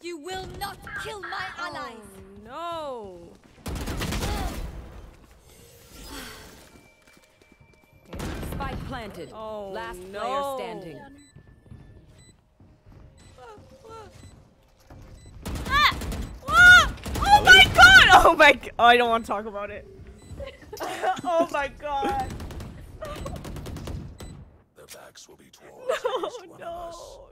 You will not kill my oh, allies. Oh, no. Spike planted. Oh, Last no. player standing. Ah! Ah! Oh my god! Oh my god! Oh, I don't want to talk about it. oh my god. Their backs will be towards us. no, no.